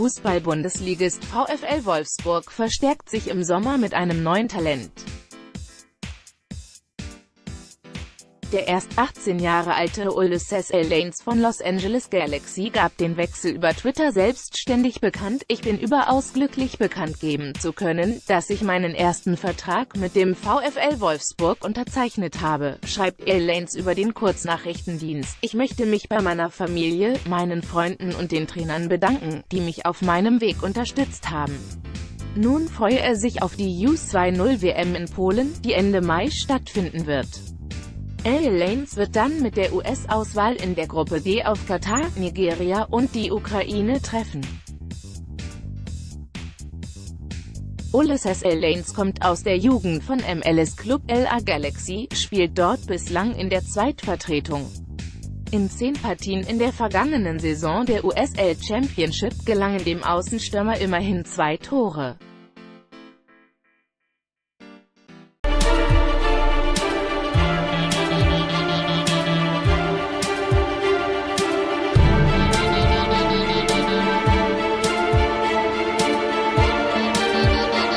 Fußball-Bundesligist VfL Wolfsburg verstärkt sich im Sommer mit einem neuen Talent. Der erst 18 Jahre alte Ulysses L. Lanes von Los Angeles Galaxy gab den Wechsel über Twitter selbstständig bekannt. Ich bin überaus glücklich bekannt geben zu können, dass ich meinen ersten Vertrag mit dem VfL Wolfsburg unterzeichnet habe, schreibt L. Lanes über den Kurznachrichtendienst. Ich möchte mich bei meiner Familie, meinen Freunden und den Trainern bedanken, die mich auf meinem Weg unterstützt haben. Nun freue er sich auf die U20 WM in Polen, die Ende Mai stattfinden wird. Lanes wird dann mit der US-Auswahl in der Gruppe D auf Katar, Nigeria und die Ukraine treffen. Ulysses. Lanes kommt aus der Jugend von MLS Club LA Galaxy, spielt dort bislang in der Zweitvertretung. In zehn Partien in der vergangenen Saison der USL Championship gelangen dem Außenstürmer immerhin zwei Tore.